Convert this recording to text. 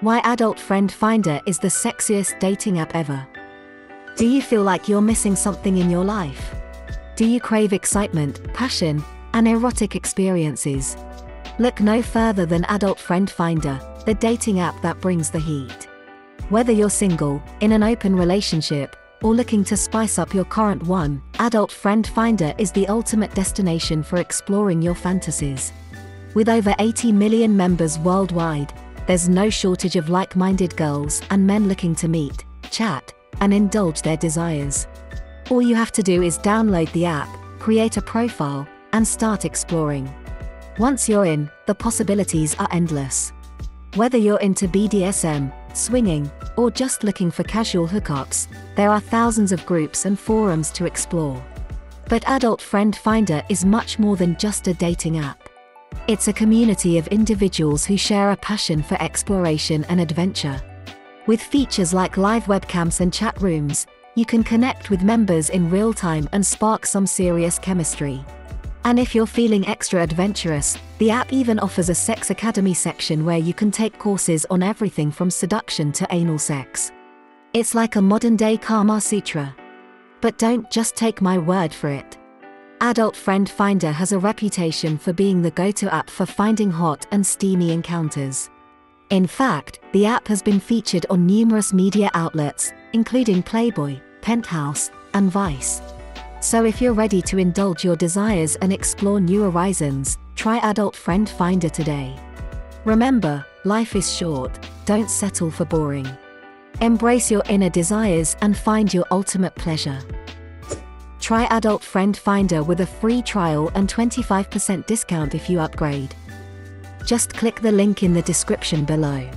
Why Adult Friend Finder is the sexiest dating app ever. Do you feel like you're missing something in your life? Do you crave excitement, passion, and erotic experiences? Look no further than Adult Friend Finder, the dating app that brings the heat. Whether you're single, in an open relationship, or looking to spice up your current one, Adult Friend Finder is the ultimate destination for exploring your fantasies. With over 80 million members worldwide, there's no shortage of like minded girls and men looking to meet, chat, and indulge their desires. All you have to do is download the app, create a profile, and start exploring. Once you're in, the possibilities are endless. Whether you're into BDSM, swinging, or just looking for casual hookups, there are thousands of groups and forums to explore. But Adult Friend Finder is much more than just a dating app. It's a community of individuals who share a passion for exploration and adventure. With features like live webcams and chat rooms, you can connect with members in real time and spark some serious chemistry. And if you're feeling extra adventurous, the app even offers a sex academy section where you can take courses on everything from seduction to anal sex. It's like a modern day Kama Sutra. But don't just take my word for it. Adult Friend Finder has a reputation for being the go to app for finding hot and steamy encounters. In fact, the app has been featured on numerous media outlets, including Playboy, Penthouse, and Vice. So if you're ready to indulge your desires and explore new horizons, try Adult Friend Finder today. Remember, life is short, don't settle for boring. Embrace your inner desires and find your ultimate pleasure. Try Adult Friend Finder with a free trial and 25% discount if you upgrade. Just click the link in the description below.